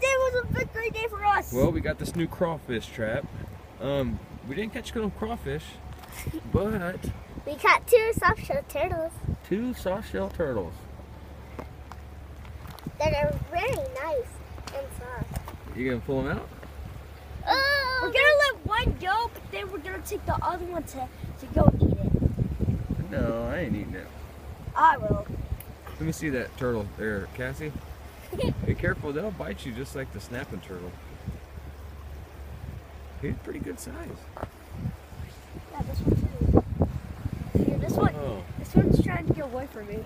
day was a big great day for us. Well, we got this new crawfish trap. Um, we didn't catch no crawfish, but we caught two soft shell turtles. two soft shell turtles. That are very nice and soft. You gonna pull them out? Oh, we're gonna let one go, but then we're gonna take the other one to, to go eat it. No, I ain't eating it. I will. Let me see that turtle there, Cassie. Be careful, they'll bite you just like the snapping turtle. He's pretty good size. Yeah, this one's. Here, this one, Oh, this one's trying to get away from me.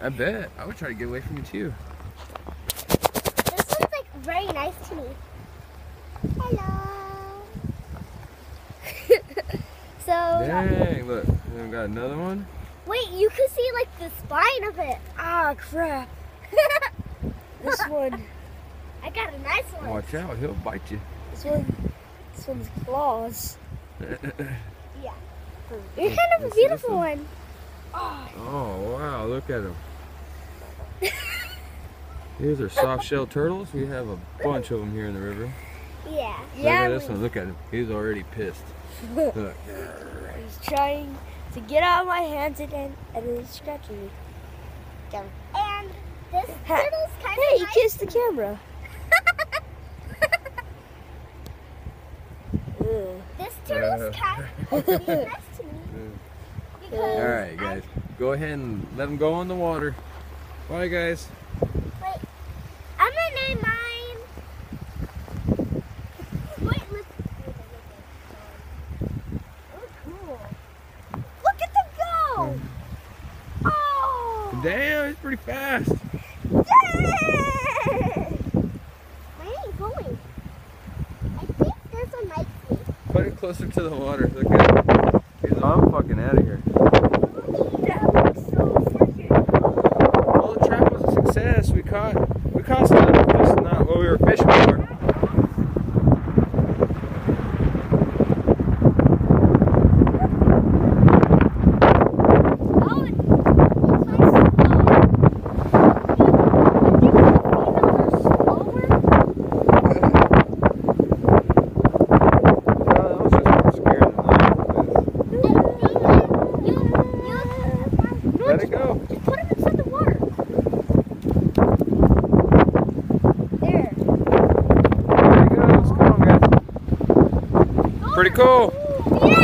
I bet. I would try to get away from you too. This one's like very nice to me. Hello. so Dang, look, we got another one. wait, you can see like the spine of it. Ah, crap. this one. I got a nice one. Watch out, he'll bite you. This one. This one's claws. Yeah. You're kind of a beautiful this one. Oh, Oh, wow, look at him. These are soft shell turtles. We have a bunch of them here in the river. yeah. Look at this one. Look at him. He's already pissed. Look. He's trying to get out of my hands again, and then he's scratching me. Down. And this turtle's kind Hey, of you kissed the camera. This turtle's kind of nice to me. All right, guys. Go ahead and let them go in the water. Bye, guys. Wait, I'm gonna name mine. Wait, look. Oh, cool. Look at them go! Oh! Damn, he's pretty fast. Dang! Where are you going? I think there's a nice me. Put it closer to the water. Look at it. I'm fucking out of here. That looks so freaking cool. Well, the trap was a success. We caught, we caught some, just not what we were fishing for. Oh, it looks like slow. I think the females are slower. No, that was just more scary than that. Let it go. Just put him inside the water. There. There he goes. Come on, guys. Pretty cool.